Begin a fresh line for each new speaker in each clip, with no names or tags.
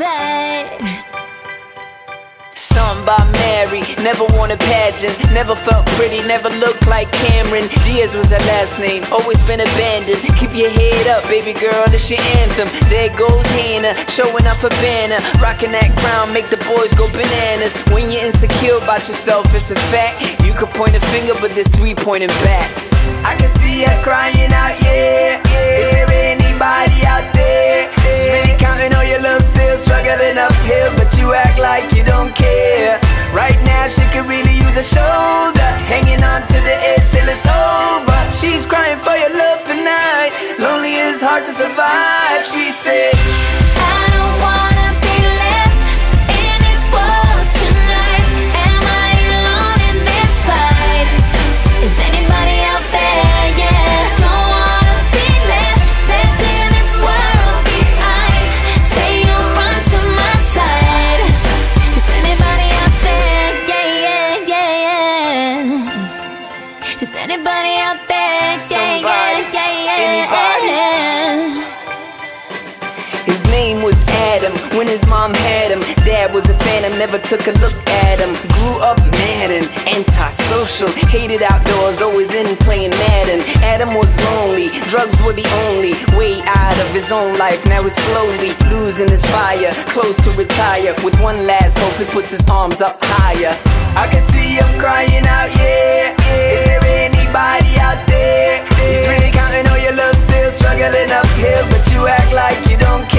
outside Some by Mary, never won a pageant Never felt pretty, never looked like Cameron. Diaz was her last name, always been abandoned. Keep your head up, baby girl, this your anthem. There goes Hannah, showing up a banner. Rocking that crown, make the boys go bananas. When you're insecure about yourself, it's a fact. You could point a finger, but there's three pointing back. I can see her crying out, yeah, yeah. You act like you don't care. Right now, she could really use a shoulder, hanging on to the edge till it's over. She's crying for your love tonight. Lonely is hard to survive, she said.
Is anybody out there?
Somebody,
yeah, yeah, yeah,
anybody.
yeah.
His name was Adam when his mom had him. Dad was a phantom, never took a look at him. Grew up mad and antisocial. Hated outdoors, always in playing Madden. Adam was lonely, drugs were the only way out of his own life. Now he's slowly losing his fire, close to retire. With one last hope, he puts his arms up higher. I can see him crying out, yeah. Is there out there? He's really counting all your love, still struggling uphill, but you act like you don't care.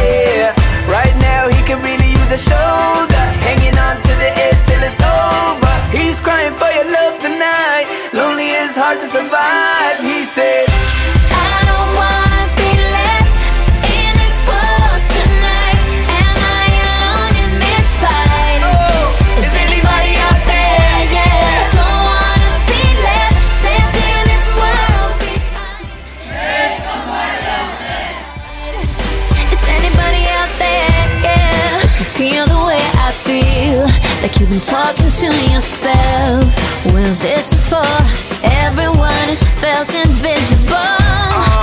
Feel, like you've been talking to yourself. Well, this is for everyone who's felt invisible.